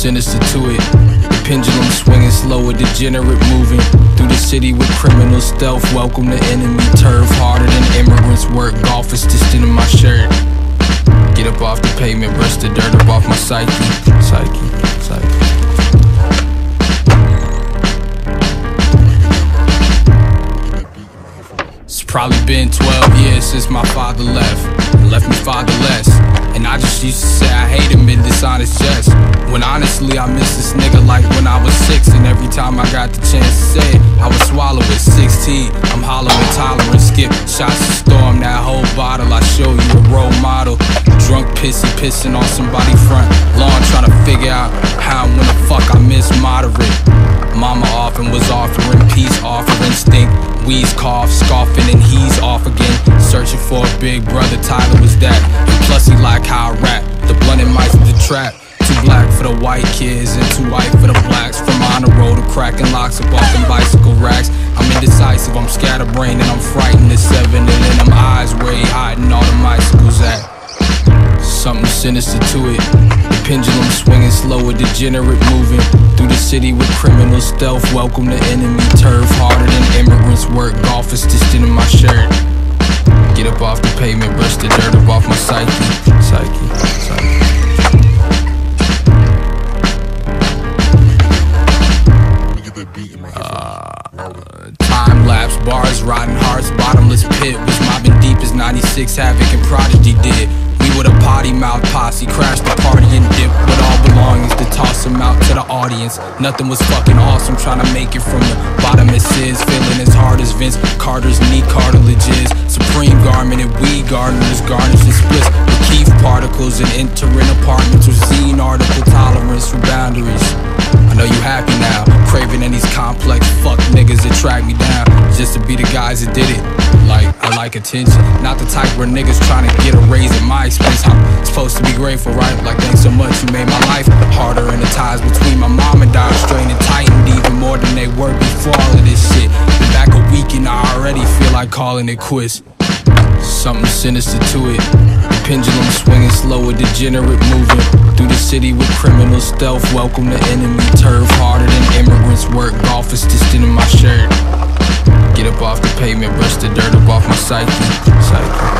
sinister to it. The pendulum swinging slow, a degenerate moving through the city with criminal stealth. Welcome to enemy turf, harder than immigrants work. Golf is distant in my shirt. Get up off the pavement, brush the dirt up off my psyche, psyche, psyche. It's probably been 12 years since my father left. Left me fatherless. And I just used to say I hate him in dishonest jest. When honestly I miss this nigga like when I was six. And every time I got the chance to say it, I would swallow it. 16, I'm hollow and tolerant. Skip shots to storm that whole bottle. I show you a role model. Drunk pissy pissing on somebody front lawn trying to figure out how and when the fuck I miss moderate. Mama often was offering peace, offering. Wheeze cough, scoffing, and he's off again. Searching for a big brother, Tyler was that. And plus, he like how I rap. The blunt and mice, the trap. Too black for the white kids and too white for the blacks. From on the road to cracking locks up off bicycle racks. I'm indecisive, I'm scatterbrained, and I'm frightened. at seven and in them eyes sinister to it. The pendulum swinging slow, a degenerate moving through the city with criminal stealth. Welcome to enemy turf, harder than immigrants work. Golf is distant in my shirt. Get up off the pavement, brush the dirt up off my psyche, psyche, psyche. Uh, time lapse, bars, rotten hearts, bottomless pit. Was mobbing deep as 96 Havoc and Prodigy did. With a potty mouth posse, crashed the party and dipped with all belongings to toss them out to the audience. Nothing was fucking awesome, trying to make it from the bottom it is. Feeling as hard as Vince Carter's knee cartilages. Supreme garment and weed gardeners garnish and spliffs with kief particles and entering apartments with zine article tolerance for boundaries. I know you happy now, craving in these complex fuck niggas that track me down just to be the guys that did it. Like, I like attention, not the type where niggas trying to get a raise at my expense. I'm supposed to be grateful, right? Like, thanks so much, you made my life harder, and the ties between my mom and dad strained and tightened even more than they were before all of this shit. Been back a week and I already feel like calling it quits. Something sinister to it. Pendulum swinging slow, a degenerate moving through the city with criminal stealth. Welcome to enemy turf, harder than immigrants work. Golf is distant in my shirt. Pavement, brush the dirt up off my psyche, psyche.